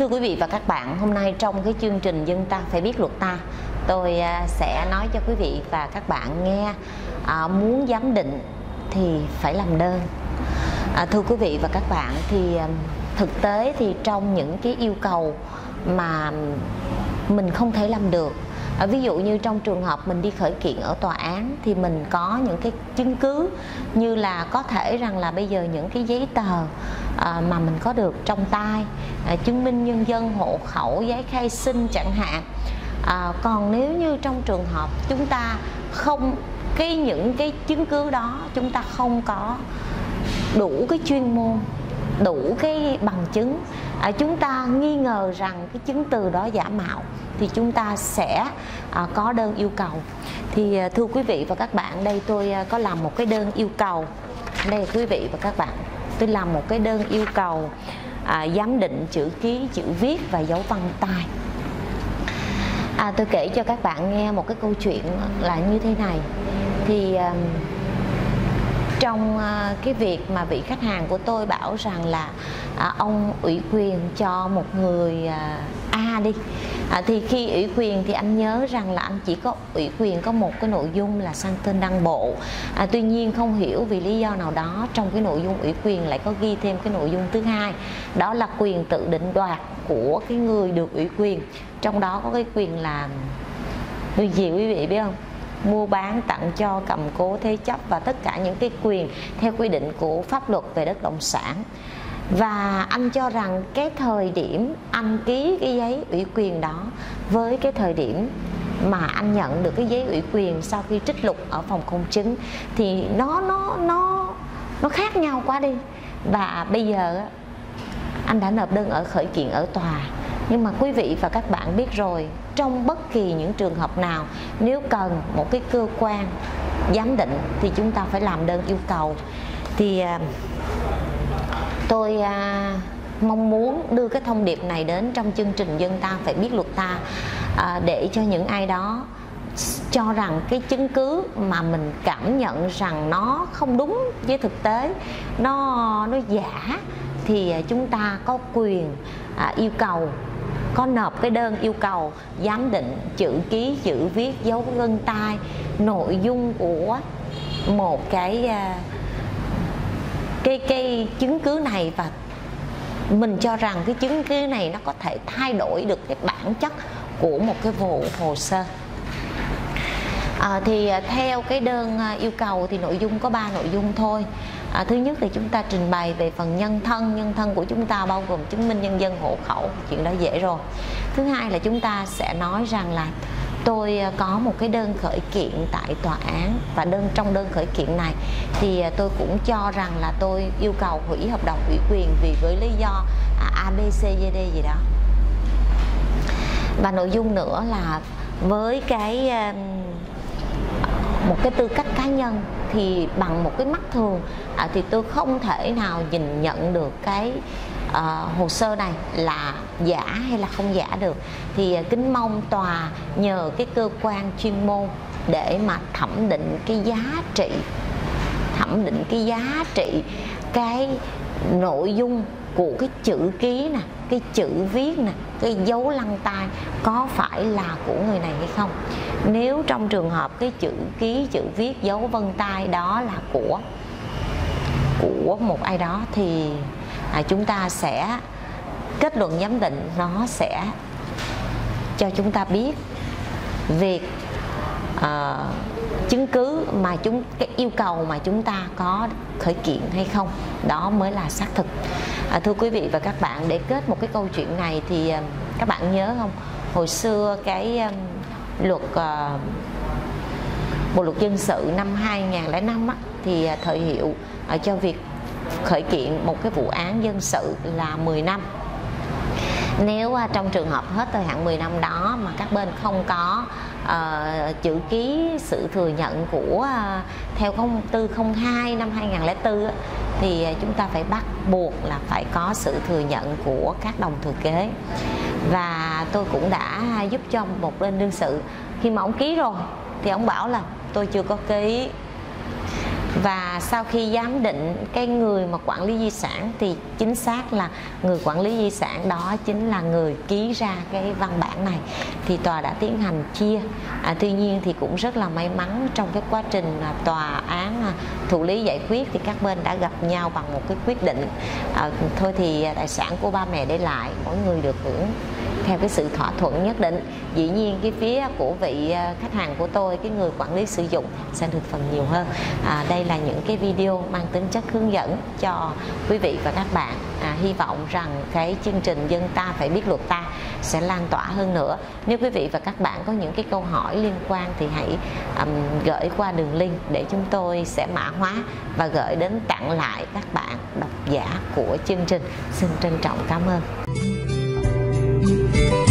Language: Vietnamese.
Thưa quý vị và các bạn, hôm nay trong cái chương trình Dân ta phải biết luật ta, tôi à, sẽ nói cho quý vị và các bạn nghe à, muốn giám định thì phải làm đơn. À, thưa quý vị và các bạn, thì à, thực tế thì trong những cái yêu cầu mà mình không thể làm được à, ví dụ như trong trường hợp mình đi khởi kiện ở tòa án thì mình có những cái chứng cứ như là có thể rằng là bây giờ những cái giấy tờ à, mà mình có được trong tay à, chứng minh nhân dân hộ khẩu giấy khai sinh chẳng hạn. À, còn nếu như trong trường hợp chúng ta không cái những cái chứng cứ đó chúng ta không có đủ cái chuyên môn đủ cái bằng chứng. À, chúng ta nghi ngờ rằng cái chứng từ đó giả mạo thì chúng ta sẽ à, có đơn yêu cầu. Thì à, thưa quý vị và các bạn đây tôi à, có làm một cái đơn yêu cầu. Đây quý vị và các bạn tôi làm một cái đơn yêu cầu à, giám định chữ ký chữ viết và dấu vân tay. À, tôi kể cho các bạn nghe một cái câu chuyện là như thế này. Thì à, trong à, cái việc mà vị khách hàng của tôi bảo rằng là à, ông ủy quyền cho một người à, A đi. À, thì khi ủy quyền thì anh nhớ rằng là anh chỉ có ủy quyền có một cái nội dung là sang tên đăng bộ. À, tuy nhiên không hiểu vì lý do nào đó trong cái nội dung ủy quyền lại có ghi thêm cái nội dung thứ hai. Đó là quyền tự định đoạt của cái người được ủy quyền. Trong đó có cái quyền là điều gì quý vị biết không? Mua bán tặng cho, cầm cố, thế chấp và tất cả những cái quyền theo quy định của pháp luật về đất động sản. Và anh cho rằng cái thời điểm anh ký cái giấy ủy quyền đó với cái thời điểm mà anh nhận được cái giấy ủy quyền sau khi trích lục ở phòng công chứng thì nó nó nó nó khác nhau quá đi. Và bây giờ anh đã nộp đơn ở khởi kiện ở tòa nhưng mà quý vị và các bạn biết rồi trong bất kỳ những trường hợp nào nếu cần một cái cơ quan giám định thì chúng ta phải làm đơn yêu cầu. Thì à, tôi à, mong muốn đưa cái thông điệp này đến trong chương trình dân ta phải biết luật ta à, để cho những ai đó cho rằng cái chứng cứ mà mình cảm nhận rằng nó không đúng với thực tế nó nó giả thì chúng ta có quyền à, yêu cầu có nộp cái đơn yêu cầu, giám định chữ ký, chữ viết, dấu vân tay, nội dung của một cái à, cái cái chứng cứ này và mình cho rằng cái chứng cứ này nó có thể thay đổi được cái bản chất của một cái vụ hồ sơ à, thì ờ, theo cái đơn ờ, yêu cầu thì nội dung có ba nội dung thôi. À, thứ nhất thì chúng ta trình bày về phần nhân thân nhân thân của chúng ta bao gồm chứng minh nhân dân hộ khẩu chuyện đó dễ rồi. Thứ hai là chúng ta sẽ nói rằng là tôi có một cái đơn khởi kiện tại tòa án và đơn trong đơn khởi kiện này thì tôi cũng cho rằng là tôi yêu cầu hủy hợp đồng ủy quyền vì với lý do à, ABCD gì đó. Và nội dung nữa là với cái một cái tư cách cá nhân thì bằng một cái mắt thường à, thì tôi không thể nào nhìn nhận được cái à, hồ sơ này là giả hay là không giả được. Thì à, kính mong tòa nhờ cái cơ quan chuyên môn để mà thẩm định cái giá trị thẩm định cái giá trị cái nội dung của cái chữ ký nè cái chữ viết nè cái dấu lăn tay có phải là của người này hay không? Nếu trong trường hợp cái chữ ký chữ viết dấu vân tay đó là của của một ai đó thì à, chúng ta sẽ kết luận giám định nó sẽ cho chúng ta biết việc uh, chứng cứ mà chúng cái yêu cầu mà chúng ta có khởi kiện hay không đó mới là xác thực. À, thưa quý vị và các bạn để kết một cái câu chuyện này thì à, các bạn nhớ không? Hồi xưa cái um, luật uh, bộ luật dân sự năm 2005 á, thì thời hiệu uh, cho việc khởi kiện một cái vụ án dân sự là 10 năm. Nếu uh, trong trường hợp hết thời hạn 10 năm đó mà các bên không có uh, chữ ký sự thừa nhận của uh, theo công tư 02 năm 2004 á, thì à, chúng ta phải bắt buộc là phải có sự thừa nhận của các đồng thừa kế. Và tôi cũng đã giúp cho một bên đương sự. Khi mà ông ký rồi thì ông bảo là tôi chưa có ký và sau khi giám định cái người mà quản lý di sản thì chính xác là người quản lý di sản đó chính là người ký ra cái văn bản này. Thì tòa đã tiến hành chia. À, tuy nhiên thì cũng rất là may mắn trong cái quá trình à, tòa án à, thụ lý giải quyết thì các bên đã gặp nhau bằng một cái quyết định. À, thôi thì à, tài sản của ba mẹ để lại mỗi người được hưởng theo cái sự thỏa thuận nhất định. Dĩ nhiên cái phía của vị à, khách hàng của tôi cái người quản lý sử dụng sẽ được phần nhiều hơn. À, đây là những cái video mang tính chất hướng dẫn cho quý vị và các bạn. À, hy vọng rằng cái chương trình dân ta phải biết luật ta sẽ lan tỏa hơn nữa. Nếu quý vị và các bạn có những cái câu hỏi liên quan thì hãy um, gửi qua đường link để chúng tôi sẽ mã hóa và gửi đến tặng lại các bạn độc giả của chương trình. Xin trân trọng cảm ơn. Música